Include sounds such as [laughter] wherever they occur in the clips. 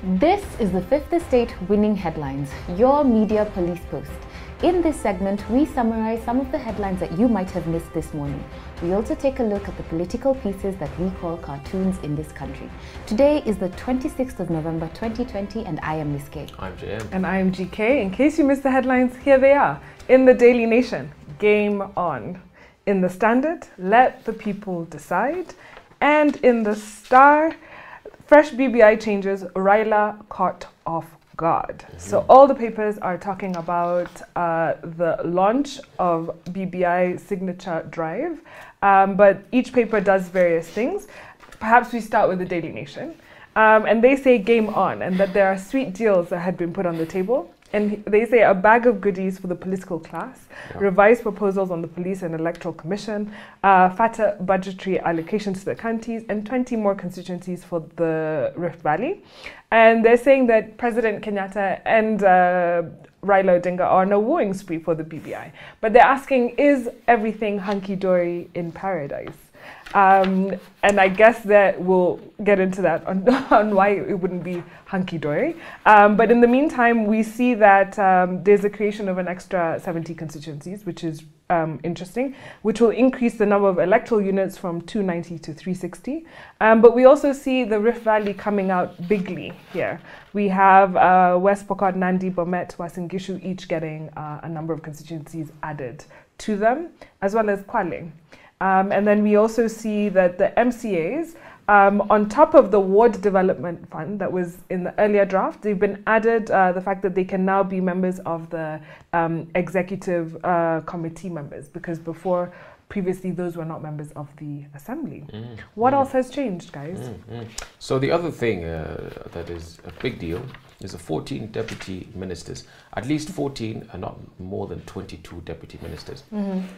This is the Fifth Estate Winning Headlines, your media police post. In this segment, we summarize some of the headlines that you might have missed this morning. We also take a look at the political pieces that we call cartoons in this country. Today is the 26th of November 2020, and I am Miss K. I'm JM. And I'm GK. In case you missed the headlines, here they are. In the Daily Nation, game on. In the Standard, let the people decide. And in the Star, fresh BBI changes, Raila caught off guard. So all the papers are talking about uh, the launch of BBI signature drive, um, but each paper does various things. Perhaps we start with the Daily Nation. Um, and they say game on, and that there are sweet deals that had been put on the table. And they say a bag of goodies for the political class, Yeah. revised proposals on the police and electoral commission, uh, fatter budgetary allocations to the counties, and 20 more constituencies for the Rift Valley. And they're saying that President Kenyatta and uh, Raila Odinga are on a wooing spree for the BBI. But they're asking, is everything hunky dory in paradise? Um, and I guess that we'll get into that on, [laughs] on why it wouldn't be hunky dory. Um, but in the meantime, we see that um, there's a creation of an extra 70 constituencies, which is um, interesting, which will increase the number of electoral units from 290 to 360. Um, but we also see the Rift Valley coming out bigly here. We have uh, West Pokot, Nandi, Bomet, Uasin Gishu each getting uh, a number of constituencies added to them, as well as Kwale. Um, and then we also see that the MCAs, um, on top of the ward development fund that was in the earlier draft, they've been added uh, the fact that they can now be members of the um, executive uh, committee members because before, previously, those were not members of the assembly. Mm, What mm, else has changed, guys? mm, mm. So the other thing uh, that is a big deal is the 14 deputy ministers. At least 14 and not more than 22 deputy ministers.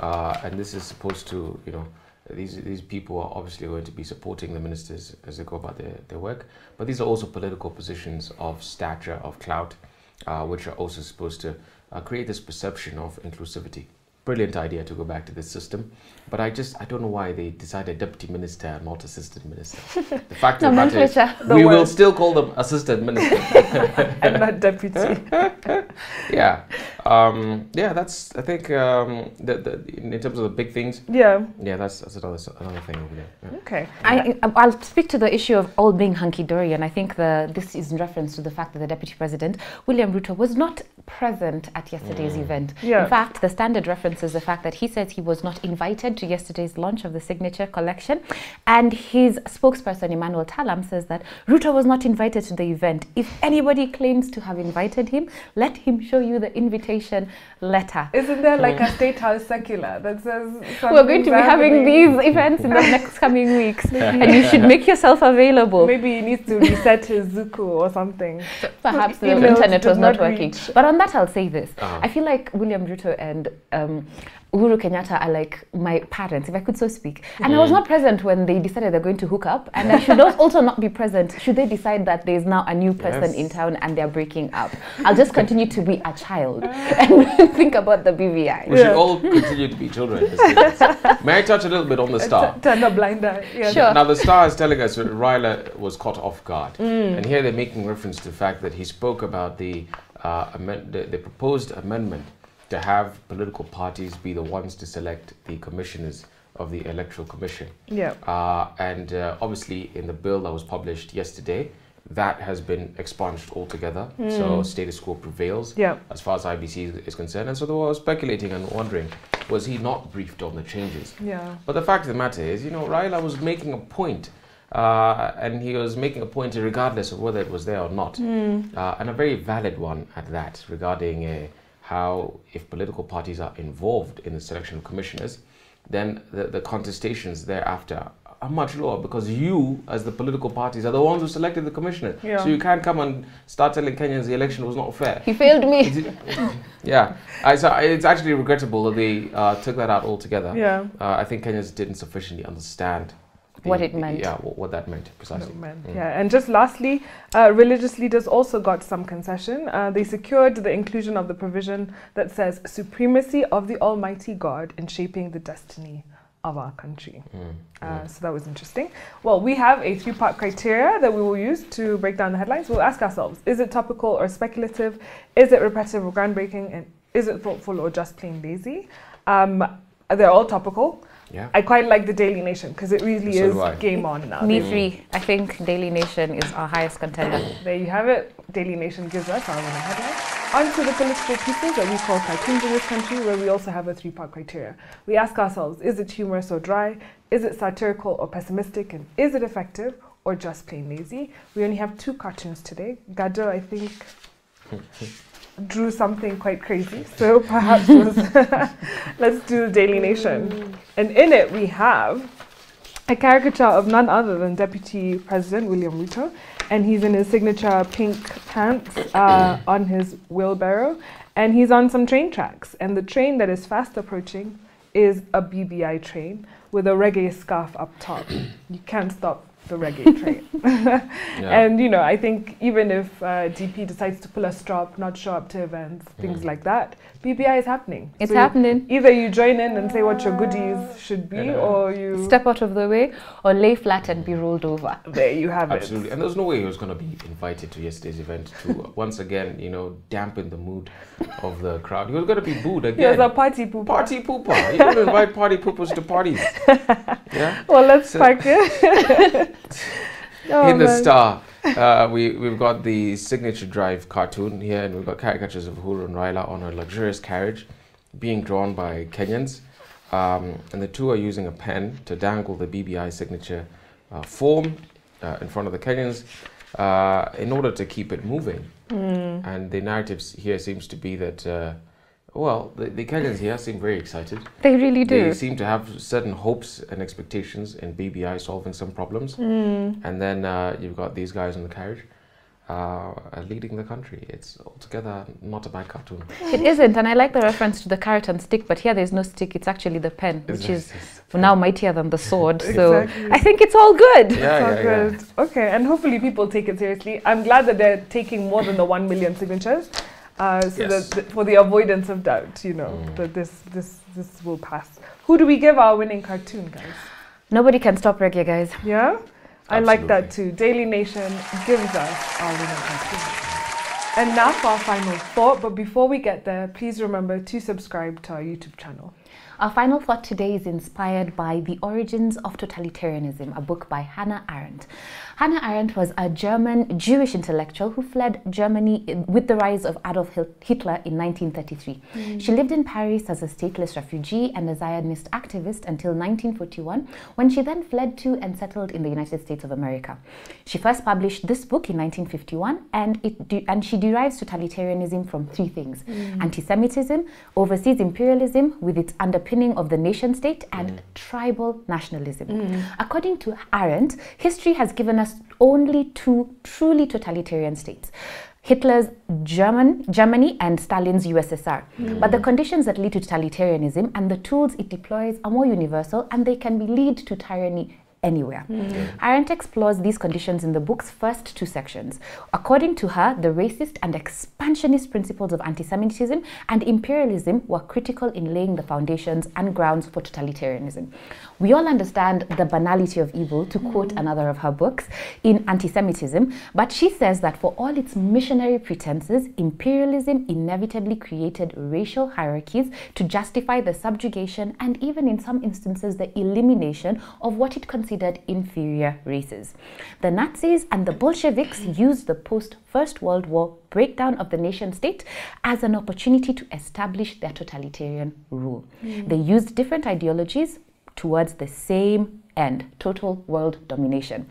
Uh, and this is supposed to, you know, these these people are obviously going to be supporting the ministers as they go about their, their work. But these are also political positions of stature, of clout, uh, which are also supposed to uh, create this perception of inclusivity. Brilliant idea to go back to this system, but I just I don't know why they decided deputy minister and not assistant minister. [laughs] The fact of the matter is, Nomenclature. Uh, the we will still call them assistant minister. [laughs] and not deputy. [laughs] yeah, um, yeah. That's I think um, the, the, in in terms of the big things. yeah. Yeah, that's that's another another thing over there. Yeah. Okay. I, I'll speak to the issue of all being hunky dory, and I think the, this is in reference to the fact that the Deputy President, William Ruto, was not present at yesterday's Mm. event. Yeah. In fact, the standard references the fact that he says he was not invited to yesterday's launch of the signature collection, and his spokesperson, Emmanuel Talam, says that Ruto was not invited to the event. If anybody claims to have invited him, let him show you the invitation letter. Isn't there like a state house circular that says We're going to be something's having these events in the next coming weeks, [laughs] and you should make yourself available. Maybe he needs to reset his Zuku or something. Perhaps the internet was not not working. But on that, I'll say this. Uh-huh. I feel like William Ruto and um, Uhuru Kenyatta are like my parents, if I could so speak. And I was not present when they decided they're going to hook up. And I should not [laughs] also not be present should they decide that there's now a new person Yes. in town and they're breaking up. I'll just continue to be a child [laughs] and [laughs] think about the BBI. We Yeah. should all continue to be children. May I touch a little bit on the star? T- turn a blind eye. Yeah. Sure. Now the star is telling us that Raila was caught off guard, Mm. and here they're making reference to the fact that he spoke about the, uh, amend- the the proposed amendment to have political parties be the ones to select the commissioners of the electoral commission. Yeah. Uh, and uh, obviously, in the bill that was published yesterday, that has been expunged altogether. So status quo prevails Yeah. as far as IBC is, is concerned. And so they were speculating and wondering, was he not briefed on the changes? Yeah. But the fact of the matter is, you know, Raila was making a point, uh, and he was making a point regardless of whether it was there or not, uh, and a very valid one at that, regarding uh, how if political parties are involved in the selection of commissioners, then the, the contestations thereafter are much lower because you, as the political parties, are the ones who selected the commissioner. Yeah. So you can't come and start telling Kenyans the election was not fair. He failed me. [laughs] Yeah, I, so it's actually regrettable that they uh, took that out altogether. Yeah. Uh, I think Kenyans didn't sufficiently understand the- What it meant. Yeah, what, what that meant precisely. Man. Mm. Yeah, and just lastly, uh, religious leaders also got some concession. Uh, they secured the inclusion of the provision that says supremacy of the Almighty God in shaping the destiny of our country. Mm, Uh, so that was interesting. Well, we have a three part criteria that we will use to break down the headlines. We'll ask ourselves is it topical or speculative? Is it repetitive or groundbreaking? And is it thoughtful or just plain lazy? Um, they're all topical. Yeah. I quite like the Daily Nation because it really So is game on now. Me They- three. I think Daily Nation is our highest contender. There you have it. Daily Nation gives us our winning headline. On to the political pieces that we call cartoons in this country, where we also have a three part criteria. We ask ourselves is it humorous or dry? Is it satirical or pessimistic? And is it effective or just plain lazy? We only have two cartoons today. Gado, I think, [laughs] drew something quite crazy. So [laughs] perhaps let's- [laughs] let's do the Daily Nation. And in it, we have a caricature of none other than Deputy President William Ruto, and he's in his signature pink pants uh, on his wheelbarrow, and he's on some train tracks. And the train that is fast approaching is a BBI train with a reggae scarf up top. you can't stop the reggae train. [laughs] Yeah. And you know, I think even if uh, DP decides to pull a stop, not show up to events, things Mm. like that, BBI is happening. It's So happening. Either you join in and say what your goodies should be, Yeah. or you Step out of the way or lay flat and be rolled over. there you have it. Absolutely. And there's no way he was going to be invited to yesterday's event to [laughs] once again, you know, dampen the mood of the crowd. He was going to be booed it. He was a party pooper. Party pooper. You don't invite party poopers to parties. [laughs] Yeah. Well, let's So- pack it. Oh, In the man. Star, uh, we, we've got the signature drive cartoon here, and we've got caricatures of Uhuru and Raila on a luxurious carriage being drawn by Kenyans. Um, and the two are using a pen to dangle the BBI signature uh, form uh, in front of the Kenyans uh, in order to keep it moving. Mm. And the narrative here seems to be that, well, the, the Kenyans here seem very excited. They really do. They seem to have certain hopes and expectations in BBI solving some problems. Mm. And then uh, you've got these guys in the carriage uh, leading the country. It's altogether not a bad cartoon. [laughs] It isn't, and I like the reference to the carrot and stick, but here there's no stick, it's actually the pen, which is for now mightier than the sword. So Exactly. I think it's all good. Yeah, So yeah, yeah. good. Okay, and hopefully people take it seriously. I'm glad that they're taking more than the one million signatures, uh, so Yes. that th- for the avoidance of doubt, you know, Mm. that this this this will pass. Who do we give our winning cartoon, guys? Nobody can stop reggae, guys. Yeah, I like that too. Daily Nation gives us our winning cartoon. And now for our final thought. But before we get there, please remember to subscribe to our YouTube channel. Our final thought today is inspired by The Origins of Totalitarianism, a book by Hannah Arendt. Hannah Arendt was a German Jewish intellectual who fled Germany with the rise of Adolf Hitler in 1933. Mm. She lived in Paris as a stateless refugee and a Zionist activist until 1941, when she then fled to and settled in the United States of America. She first published this book in 1951, and, it and she derives totalitarianism from three things mm. anti Semitism, overseas imperialism with its underpinning of the nation state, and mm. tribal nationalism. According to Arendt, history has given us only two truly totalitarian states. Hitler's German, Germany and Stalin's USSR. Hmm. But the conditions that lead to totalitarianism and the tools it deploys are more universal and they can lead to tyranny anywhere. Hmm. Arendt explores these conditions in the book's first two sections. According to her, the racist and expansionist principles of anti Semitism and imperialism were critical in laying the foundations and grounds for totalitarianism. We all understand the banality of evil, to quote mm. another of her books, in anti Semitism, but she says that for all its missionary pretenses, imperialism inevitably created racial hierarchies to justify the subjugation and even in some instances the elimination of what it considered inferior races. The Nazis and the Bolsheviks mm. used the post First World War breakdown of the nation state as an opportunity to establish their totalitarian rule. Mm. They used different ideologies towards the same end total world domination.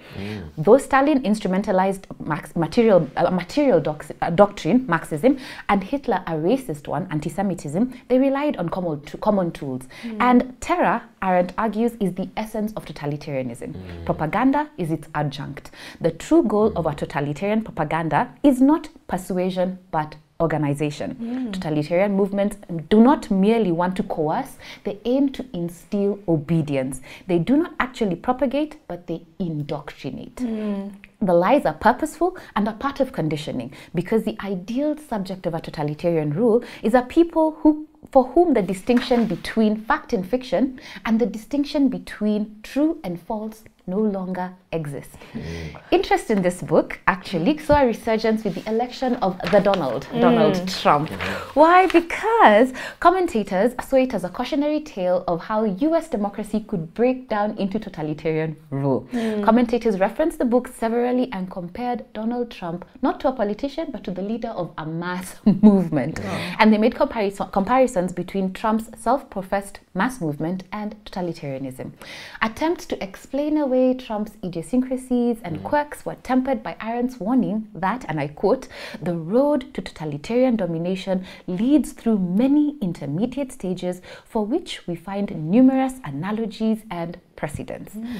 Though Stalin instrumentalized Marx, material, uh, material dox, uh, doctrine, Marxism, and Hitler a racist one, anti Semitism, they relied on common, t- common tools. And terror, Arendt argues, is the essence of totalitarianism. Propaganda is its adjunct. The true goal of a totalitarian propaganda is not persuasion but organization. Hmm. Totalitarian movements do not merely want to coerce, they aim to instill obedience. They do not actually propagate, but they indoctrinate. Hmm. The lies are purposeful and are part of conditioning because the ideal subject of a totalitarian rule is a people who for whom the distinction between fact and fiction and the distinction between true and false no longer exist. Mm. Interest in this book actually saw a resurgence with the election of the Donald, mm. Donald Trump. Why? Because commentators saw it as a cautionary tale of how US democracy could break down into totalitarian rule. Mm. Commentators referenced the book severally and compared Donald Trump not to a politician but to the leader of a mass [laughs] movement. Oh. And they made comparison, comparisons between Trump's self professed mass movement and totalitarianism. Attempts to explain away way Trump's idiosyncrasies and mm. quirks were tempered by Arendt's warning that, and I quote, the road to totalitarian domination leads through many intermediate stages for which we find numerous analogies and precedents. Mm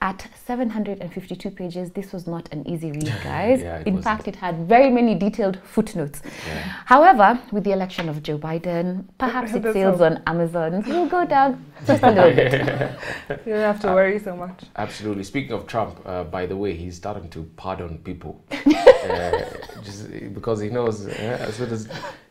at 752 pages. This was not an easy read, [laughs] guys. yeah, In wasn't. fact, it had very many detailed footnotes. Yeah. However, with the election of Joe Biden, perhaps it [laughs] sales on Amazon. We'll go down just a little bit. [laughs] you don't have to worry so much. Absolutely. Speaking of Trump, uh, by the way, he's starting to pardon people uh, just because he knows uh, as soon as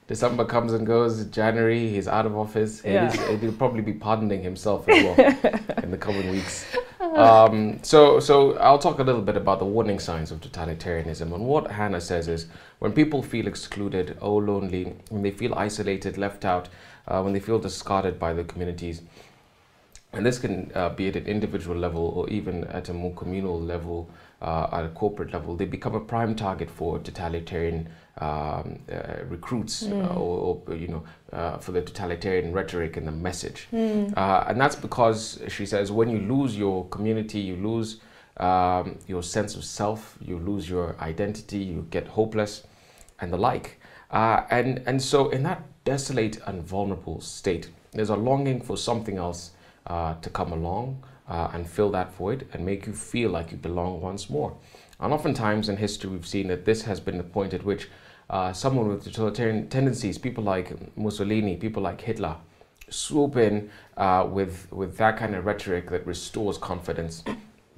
December comes and goes, January, he's out of office. Yeah. He'll probably be pardoning himself as well in the coming weeks. [laughs] Um, so, so I'll talk a little bit about the warning signs of totalitarianism. And what Hannah says is when people feel excluded, oh, lonely, when they feel isolated, left out, uh, when they feel discarded by the communities, and this can uh, be at an individual level or even at a more communal level, uh, at a corporate level, they become a prime target for totalitarian um, uh, recruits mm. uh, or, or, you know uh, for the totalitarian rhetoric and the message mm. and that's because she says when you lose your community you lose um, your sense of self you lose your identity you get hopeless and the like uh, and and so in that desolate and vulnerable state there's a longing for something else uh, to come along and fill that void and make you feel like you belong once more and oftentimes in history we've seen that this has been the point at which uh, someone with totalitarian tendencies, people like Mussolini, people like Hitler, swoop in uh, with with that kind of rhetoric that restores confidence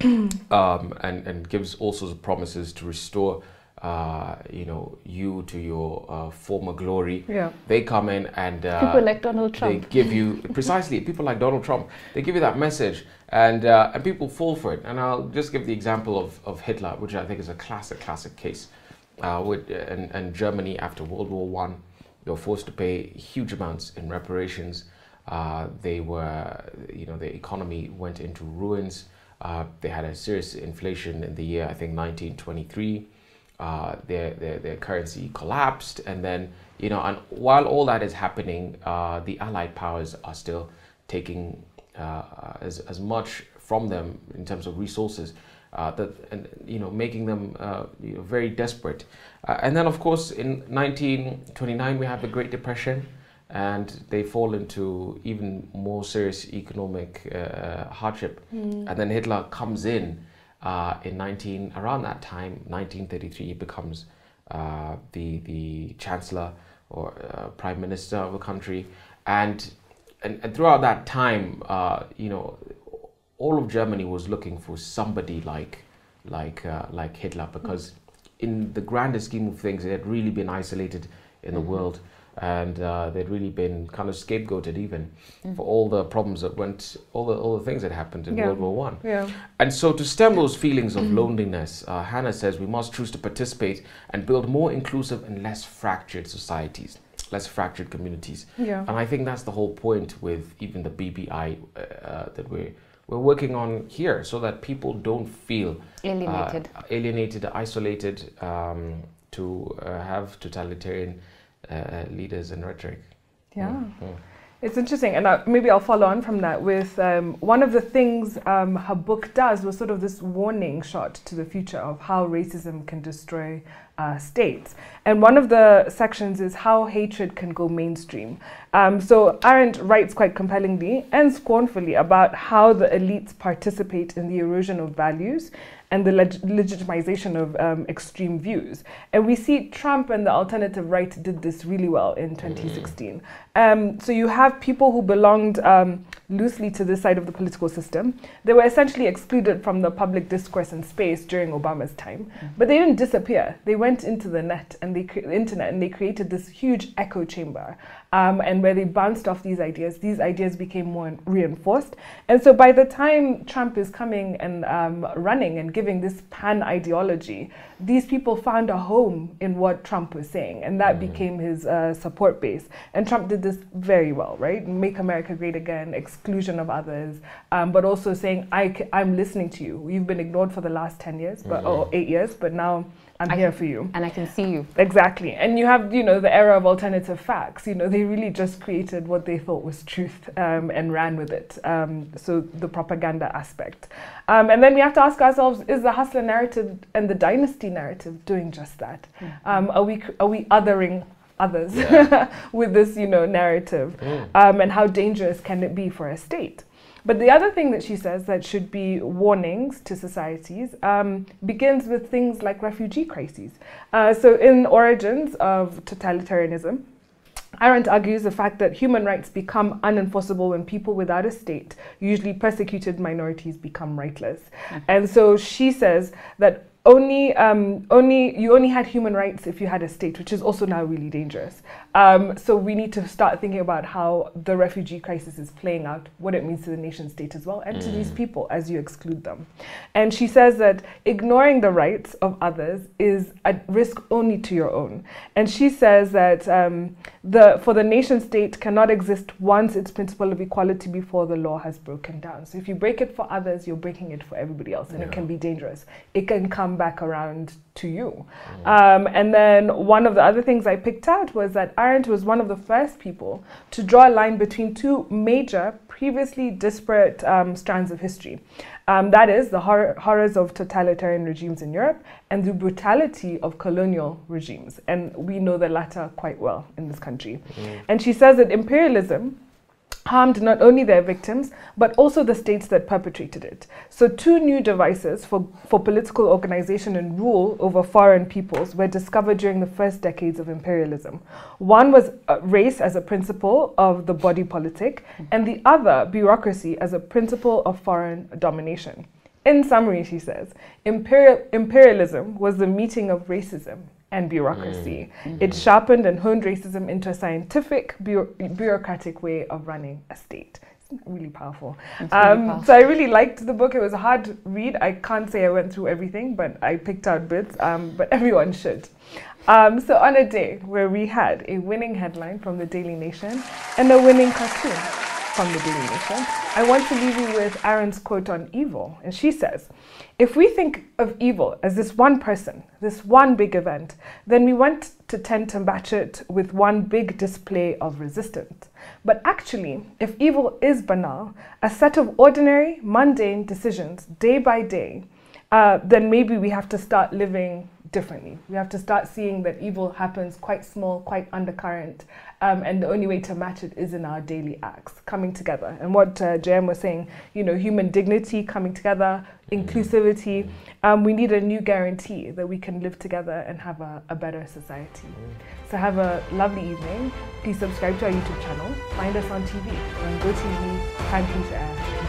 [clears throat] um, and and gives all sorts of promises to restore. Uh, you know, you to your uh, former glory. Yeah. They come in and uh, people like Donald Trump. They give you [laughs] precisely people like Donald Trump. They give you that message, and uh, and people fall for it. And I'll just give the example of, of Hitler, which I think is a classic classic case uh, with, and, and, Germany after World War One, they were forced to pay huge amounts in reparations. Uh, they were, you know, the economy went into ruins. Uh, they had a serious inflation in the year, I think, 1923. Uh, their, their, their currency collapsed. And then, you know, and while all that is happening, uh, the Allied powers are still taking uh, as, as much from them in terms of resources uh, that and you know making them uh, you know, very desperate. Uh, and then of course in 1929 we have the Great Depression, and they fall into even more serious economic uh, hardship. Mm. And then Hitler comes in uh, in 19 around that time 1933 he becomes uh, the the chancellor or prime minister of the country and and, and throughout that time, you know, all of Germany was looking for somebody like like uh, like Hitler because in the grander scheme of things, it had really been isolated in the mm-hmm. world and uh, they'd really been kind of scapegoated even mm. for all the problems that went, all the all the things that happened in yeah. World War One. Yeah. And so to stem those feelings of mm. loneliness, uh, Hannah says we must choose to participate and build more inclusive and less fractured societies, less fractured communities. Yeah. And I think that's the whole point with even the BBI uh, uh, that we're we're working on here so that people don't feel alienated, uh, alienated, isolated um, to uh, have totalitarian uh, leaders and rhetoric. Yeah. Mm-hmm. It's interesting, and uh, maybe I'll follow on from that with um, one of the things um, her book does was sort of this warning shot to the future of how racism can destroy uh, states. And one of the sections is how hatred can go mainstream. Um, so Arendt writes quite compellingly and scornfully about how the elites participate in the erosion of values and the leg- legitimization of um, extreme views. And we see Trump and the alternative right did this really well in 2016. Um, so you have people who belonged um, loosely to this side of the political system. They were essentially excluded from the public discourse and space during Obama's time, mm-hmm. but they didn't disappear. They went into the net and they cre- internet and they created this huge echo chamber um, and where they bounced off these ideas, these ideas became more reinforced. And so by the time Trump is coming and um, running and giving this pan ideology, these people found a home in what Trump was saying, and that mm. became his uh, support base. And Trump did this very well, right? Make America great again, exclusion of others, um, but also saying, I c- I'm listening to you. You've been ignored for the last 10 years, but, mm-hmm. or eight years, but now I'm I here can, for you. And I can see you. Exactly. And you have, you know, the era of alternative facts. You know, they really just created what they thought was truth um, and ran with it. Um, so the propaganda aspect. Um, and then we have to ask ourselves, is the hustler narrative and the dynasty narrative doing just that? Mm-hmm. are, we, are we othering others yeah. [laughs] with this, you know, narrative? Mm. Um, and how dangerous can it be for a state? But the other thing that she says that should be warnings to societies um, begins with things like refugee crises. Uh, so, in Origins of Totalitarianism, Arendt argues the fact that human rights become unenforceable when people without a state, usually persecuted minorities, become rightless. Mm-hmm. And so she says that only um, only you only had human rights if you had a state, which is also now really dangerous. Um, so we need to start thinking about how the refugee crisis is playing out, what it means to the nation state as well, and mm. to these mm. people as you exclude them. And she says that ignoring the rights of others is at risk only to your own. And she says that um, the for the nation state cannot exist once its principle of equality before the law has broken down. So if you break it for others, you're breaking it for everybody else, and yeah. it can be dangerous. It can come back around to you. Mm. Um, and then one of the other things I picked out was that Arendt was one of the first people to draw a line between two major, previously disparate um, strands of history. Um, that is the hor- horrors of totalitarian regimes in Europe and the brutality of colonial regimes. And we know the latter quite well in this country. Mm. And she says that imperialism harmed not only their victims, but also the states that perpetrated it. So, two new devices for, for political organization and rule over foreign peoples were discovered during the first decades of imperialism. One was race as a principle of the body politic, and the other, bureaucracy, as a principle of foreign domination. In summary, she says, imperial, imperialism was the meeting of racism and bureaucracy. Mm. Mm-hmm. It sharpened and honed racism into a scientific, bu- bureaucratic way of running a state. It's really powerful. Really um, powerful. So I really liked the book. It was a hard read. I can't say I went through everything, but I picked out bits. Um, but [laughs] everyone should. Um, so on a day where we had a winning headline from the Daily Nation and a winning cartoon from the Daily Nation, I want to leave you with Arendt's quote on evil, and she says. If we think of evil as this one person, this one big event, then we want to tend to match it with one big display of resistance. But actually, if evil is banal, a set of ordinary, mundane decisions day by day, uh, then maybe we have to start living differently. We have to start seeing that evil happens quite small, quite undercurrent, um, and the only way to match it is in our daily acts, coming together. And what uh, JM was saying, you know, human dignity coming together, inclusivity. Um, we need a new guarantee that we can live together and have a, a better society. So have a lovely evening. Please subscribe to our YouTube channel. Find us on TV on GoTV, Prime Peter Air.